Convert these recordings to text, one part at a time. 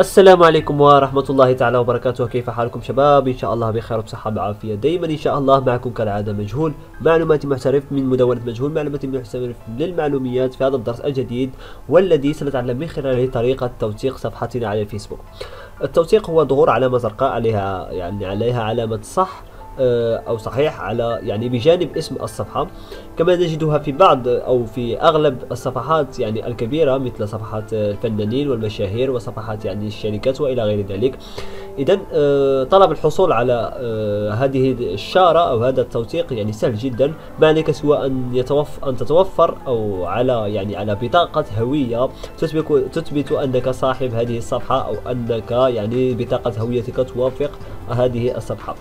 السلام عليكم ورحمة الله تعالى وبركاته. كيف حالكم شباب؟ إن شاء الله بخير وبصحة وعافية. دايما إن شاء الله معكم كالعادة مجهول معلومات محترف من مدونة مجهول معلومات محترف للمعلوميات في هذا الدرس الجديد والذي سنتعلم من خلاله طريقة توثيق صفحتنا على الفيسبوك. التوثيق هو ظهور علامة زرقاء عليها يعني عليها علامة صح آه، أو صحيح على يعني بجانب اسم الصفحة. كما نجدها في بعض أو في أغلب الصفحات يعني الكبيرة مثل صفحات الفنانين والمشاهير وصفحات يعني الشركات وإلى غير ذلك. إذا آه، طلب الحصول على آه، هذه الشارة أو هذا التوثيق يعني سهل جدا. ما عليك سوى أن يتوف أن تتوفر أو على يعني على بطاقة هوية. تثبت أنك صاحب هذه الصفحة أو أنك يعني بطاقة هويتك توافق هذه الصفحة.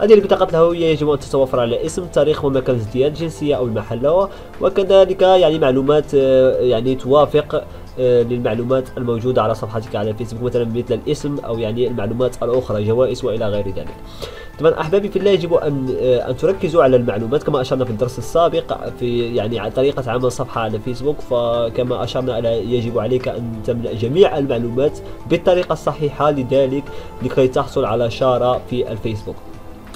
هذه البطاقة الهوية يجب أن تتوفر على اسم تاريخ ومكان الازدياد جنسية أو المحل وكذلك يعني معلومات آه، يعني توافق آه، للمعلومات الموجودة على صفحتك على الفيسبوك مثلا مثل الاسم أو يعني المعلومات الأخرى جوائز وإلى غير ذلك. طبعا أحبابي في الله يجب أن آه، أن تركزوا على المعلومات كما أشرنا في الدرس السابق في يعني طريقة عمل صفحة على فيسبوك فكما أشرنا إلى يجب عليك أن تملأ جميع المعلومات بالطريقة الصحيحة لذلك لكي تحصل على شارة في الفيسبوك.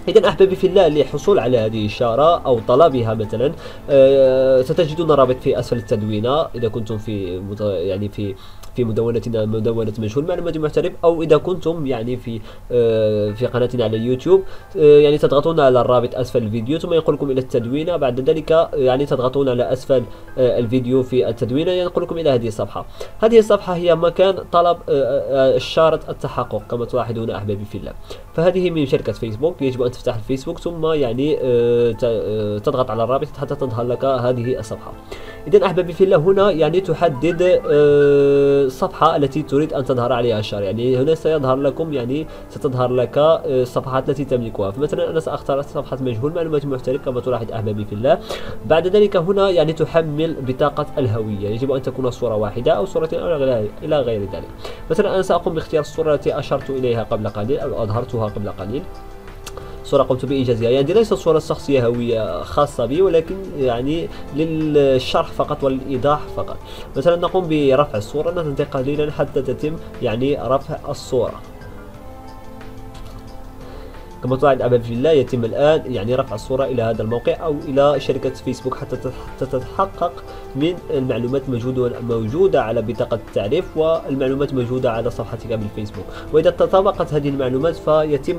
إذا أحبابي في الله للحصول على هذه الإشارة أو طلبها مثلا آه، ستجدون رابط في أسفل التدوينة إذا كنتم في يعني في في مدونتنا مدونة مجهول معلومات محترف أو إذا كنتم يعني في آه، في قناتنا على اليوتيوب آه، يعني تضغطون على الرابط أسفل الفيديو ثم ينقلكم إلى التدوينة بعد ذلك يعني تضغطون على أسفل الفيديو في التدوينة ينقلكم إلى هذه الصفحة. هذه الصفحة هي مكان طلب إشارة التحقق كما تلاحظون أحبابي في الله. فهذه من شركة فيسبوك يجب أن تفتح الفيسبوك ثم يعني آه، آه، تضغط على الرابط حتى تظهر لك هذه الصفحة. إذا أحبابي في الله هنا يعني تحدد آه، الصفحة التي تريد أن تظهر عليها الشر يعني هنا سيظهر لكم يعني ستظهر لك الصفحات التي تملكها. فمثلا أنا سأختار صفحة مجهول معلومات محترف كما تلاحظ أحبابي في الله. بعد ذلك هنا يعني تحمل بطاقة الهوية. يجب أن تكون صورة واحدة أو صورتين أو إلى غير ذلك. مثلا أنا سأقوم باختيار الصورة التي أشرت إليها قبل قليل أو أظهرتها قبل قليل. صورة قمت بإيجازها يعني ليست صورة شخصية هوية خاصة بي ولكن يعني للشرح فقط وللإيضاح فقط. مثلا نقوم برفع الصورة ننتقل قليلا حتى تتم يعني رفع الصورة. كما تلاحظ أبا في الله يتم الآن يعني رفع الصورة إلى هذا الموقع أو إلى شركة فيسبوك حتى تتحقق من المعلومات موجودة على بطاقة التعريف والمعلومات موجودة على صفحتك بالفيسبوك. وإذا تطابقت هذه المعلومات فيتم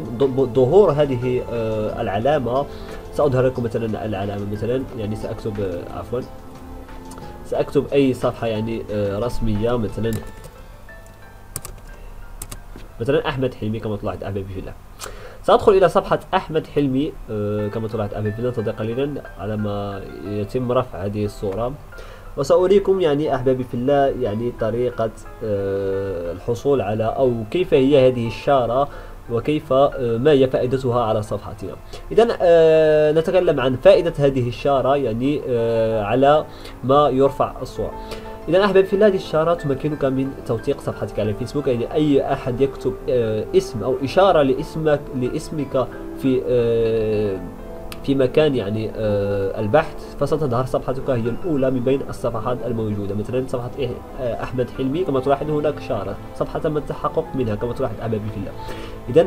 ظهور هذه آه، العلامة. سأظهر لكم مثلا العلامة مثلا يعني سأكتب آه، عفوا سأكتب أي صفحة يعني آه، رسمية مثلا. مثلا أحمد حلمي كما طلعت أحبابي في الله. سأدخل إلى صفحة أحمد حلمي آه كما طلعت أبي فينا قليلا على ما يتم رفع هذه الصورة. وسأريكم يعني أحبابي في الله يعني طريقة آه الحصول على أو كيف هي هذه الشارة وكيف آه ما هي فائدتها على صفحتنا. إذا نتكلم عن فائدة هذه الشارة يعني على ما يرفع الصورة. إذا أحبب في هذه الشارة تمكنك من توثيق صفحتك على الفيسبوك يعني أي أحد يكتب آه، اسم أو إشارة لاسمك لاسمك في آه، في مكان يعني آه البحث فستظهر صفحتك هي الأولى من بين الصفحات الموجودة. مثلا صفحة إيه آه أحمد حلمي كما تلاحظ هناك شارة صفحة تم التحقق منها كما تلاحظ أحبابي في إذا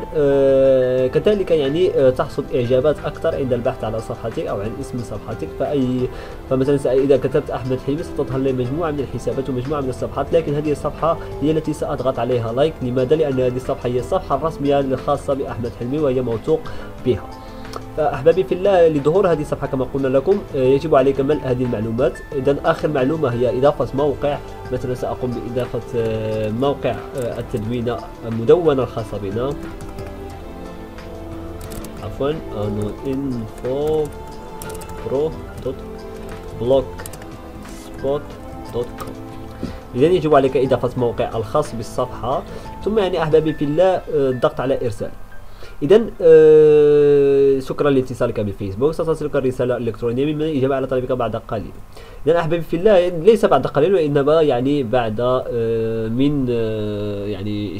كذلك يعني آه تحصل إعجابات أكثر عند البحث على صفحتك أو عن اسم صفحتك. فأي فمثلا إذا كتبت أحمد حلمي ستظهر لي مجموعة من الحسابات ومجموعة من الصفحات لكن هذه الصفحة هي التي سأضغط عليها لايك. لماذا؟ لأن هذه الصفحة هي الصفحة الرسمية الخاصة بأحمد حلمي وهي موثوق بها. فأحبابي في الله لظهور هذه الصفحة كما قلنا لكم آه، يجب عليك ملء هذه المعلومات. إذا آخر معلومة هي إضافة موقع مثلا سأقوم بإضافة آه، موقع آه، التدوين المدونة الخاصة بنا. عفوا Blogspot dot com إذا يجب عليك إضافة موقع الخاص بالصفحة. ثم يعني أحبابي في الله الضغط على إرسال. اذا آه شكرا لاتصالك بالفيسبوك. ستصلك الرسالة الإلكترونية من الاجابه على طلبك بعد قليل. اذا احبابي في الله ليس بعد قليل وإنما يعني بعد آه من آه يعني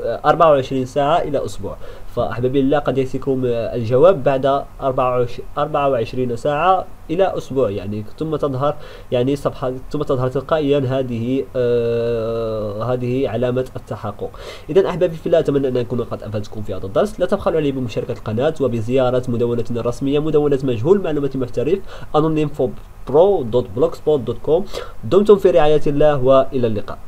24 ساعة إلى أسبوع. فأحبابي الله قد يأتيكم الجواب بعد 24 ساعة إلى أسبوع. يعني ثم تظهر يعني صفحة ثم تظهر تلقائيا هذه آه هذه علامة التحقق. إذا أحبابي في الله أتمنى أن أكون قد أفدتكم في هذا الدرس. لا تبخلوا علي بمشاركة القناة وبزيارة مدونتنا الرسمية مدونة مجهول معلومة محترف. anonymfobro.blogspot.com دمتم في رعاية الله وإلى اللقاء.